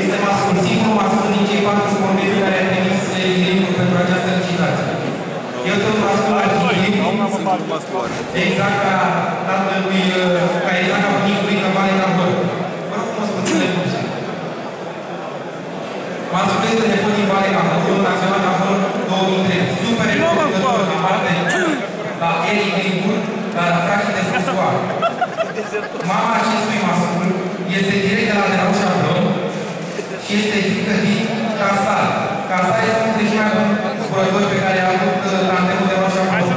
este mascul, singurul mascul din cei patru sportivi care a trimis linkul pentru această licitație. Eu sunt mascul arhivic, exact ca tatălui, ca exact ca bunicului Căvale Cambăr. Vă rog frumos puține puțin. Mascul este de din Vale Campărul Național Campărul 2003. Super recunoscător ca parte la Eric Greenwood, la fracție de scrisoare. Mama acestui mascul este direct de la de la Ușa Blond și este fică din Casal. Casal este unul dintre cei mai buni zburători pe care a avut tantemul de la Ușa Blond.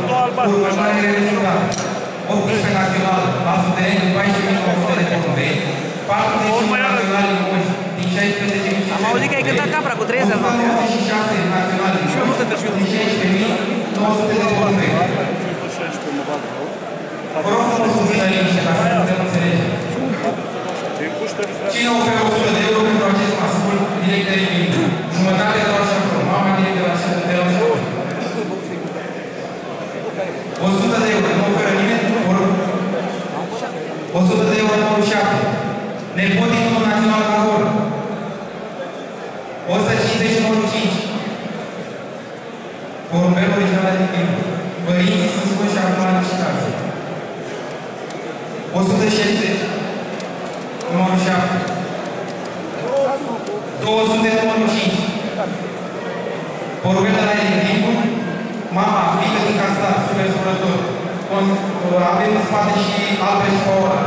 Următoarele rezultate. 18 național la sutereni, 14.900 de porumbei, 40 naționali în Moși, din 16.000 Am auzit că ai cântat capra cu 30 de noapte. 26 naționali din Și eu nu te târziu. din 16.900 de porumbei. Vă rog frumos puțină liniște ca să putem înțelege. Cine oferă 100 de euro pentru acest mascul direct de limit? Jumătate de la șapte, mama direct de la șapte, de la șapte. 100 de euro, nu oferă nimeni? Ori 100 de euro numărul 7. Nepotii numărul național Cahor. 150 numărul 5. Porumbelul original din timp. Părinții sunt scoși și acum la licitație. 160. Numărul 7. 200 numărul 5. Porumbel de la Elimpu. Mama, fică din Castar, super zburător. Avem în spate și Albert și Paola, chiar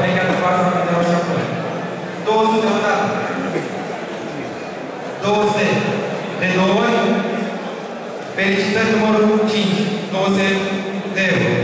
felicitări numărul 5, 900 de euro.